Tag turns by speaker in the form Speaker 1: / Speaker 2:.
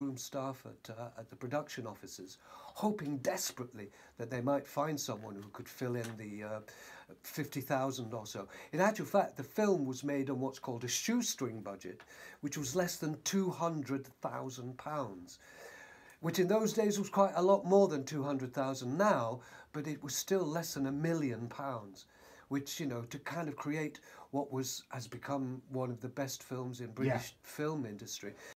Speaker 1: room staff at, uh, at the production offices, hoping desperately that they might find someone who could fill in the uh, 50,000 or so. In actual fact, the film was made on what's called a shoestring budget, which was less than £200,000, which in those days was quite a lot more than 200,000 now, but it was still less than a million pounds which you know to kind of create what was has become one of the best films in British yeah. film industry.